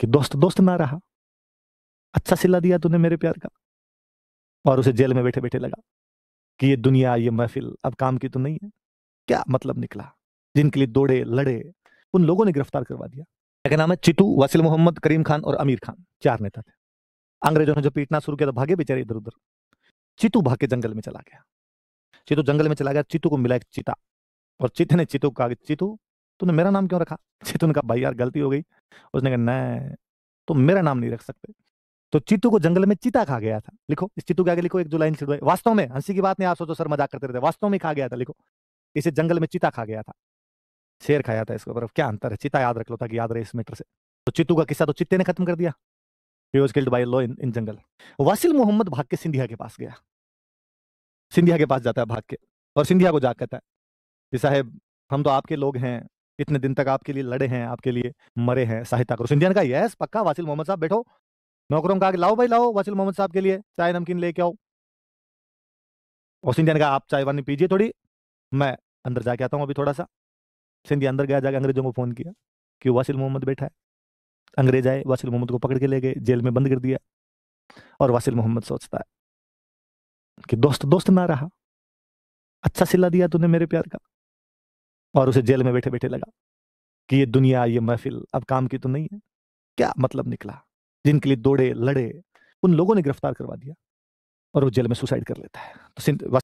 कि दोस्त दोस्त ना रहा। अच्छा सिला दिया तूने मेरे प्यार का। और उसे जेल में बैठे बैठे लगा कि ये दुनिया, ये महफिल, अब काम की तो नहीं है। क्या मतलब निकला? जिनके लिए दौड़े, लड़े, उन लोगों ने गिरफ़्तार करवा दिया। क्या नाम है चितू वसील मोहम्मद, करीम खान और अमीर खान, चार नेता थे। अंग्रेज़ों ने जो पीटना शुरू किया तो भागे बेचारे इधर उधर। चितू भाग के जंगल में चला गया। चितू जंगल में चला गया चितू को मिला एक चिता। और चित ने चितू को कहा चितू तूने मेरा नाम क्यों रखा? चितू ने कहा भाई यार गलती हो गई। उसने कहा नहीं तुम मेरा नाम नहीं रख सकते। तो चित्तू को जंगल में चीता खा गया था। लिखो इस चित्तू के आगे लिखो एक जो लाइन छिड़वाई। वास्तव में हँसी की बात नहीं आप सोचो सर मज़ाक करते रहते। वास्तव में खा गया था लिखो। इसे जंगल में चीता खा गया था। शेर खाया था इसके ऊपर। क्या अंतर है? चीता याद रख लो ताकि याद रहे इस मीटर से। तो चित्तू का किस्सा तो चित्ते ने खत्म कर दिया। इन, इन जंगल वासिल मोहम्मद भाग के सिंधिया के पास गया। सिंधिया के पास जाता है भाग के। और सिंधिया को जाग कहता है कि साहेब हम तो आपके लोग हैं। इतने दिन तक आपके लिए लड़े हैं, आपके लिए मरे हैं सहायता करो सिंधिया ने कहा यस, पक्का, वासिल मोहम्मद साहब बैठो। नौकरों का लाओ भाई, लाओ, वासिल मोहम्मद साहब के लिए चाय नमकीन लेके आओ। और सिंधिया ने कहा आप चाय वानी पीजिए थोड़ी, मैं अंदर जाके आता हूँ अभी थोड़ा सा। सिंधिया अंदर गया, जाके अंग्रेज़ों को फ़ोन किया कि वासिल मोहम्मद बैठा है। अंग्रेज़ आए, वासिल मोहम्मद को पकड़ के ले गए, जेल में बंद कर दिया और वासिल मोहम्मद सोचता है कि दोस्त दोस्त ना रहा। अच्छा सिला दिया तूने मेरे प्यार का। और उसे जेल में बैठे बैठे लगा कि ये दुनिया, ये महफिल, अब काम की तो नहीं है। क्या मतलब निकला? जिनके लिए दौड़े, लड़े, उन लोगों ने गिरफ़्तार करवा दिया और वो जेल में सुसाइड कर लेता है। तो